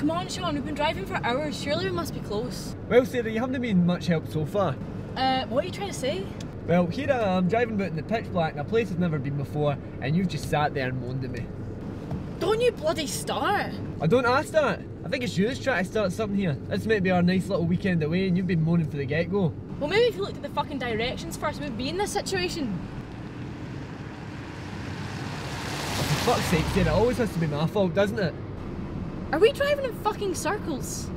Come on, Sean, we've been driving for hours. Surely we must be close. Well, Sarah, you haven't been much help so far. Uh, what are you trying to say? Well, here I am driving about in the pitch black in a place I've never been before, and you've just sat there and moaned at me. Don't you bloody start! I don't ask that. I think it's you that's trying to start something here. This might be our nice little weekend away, and you've been moaning for the get go. Well, maybe if you looked at the fucking directions first, we'd be in this situation. For fuck's sake, Sarah, it always has to be my fault, doesn't it? Are we driving in fucking circles?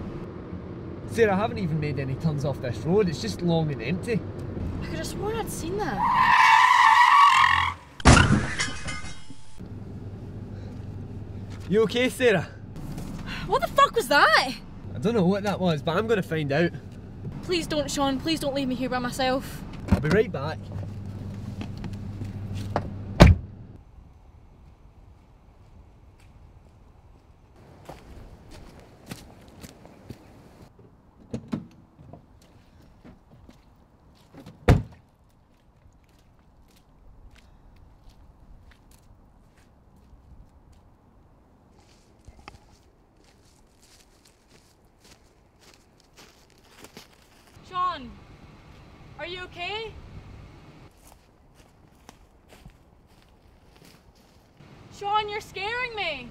Sarah, I haven't even made any turns off this road. It's just long and empty. I could have sworn I'd seen that. You okay, Sarah? What the fuck was that? I don't know what that was, but I'm going to find out. Please don't, Sean. Please don't leave me here by myself. I'll be right back. Sean, are you okay? Sean, you're scaring me.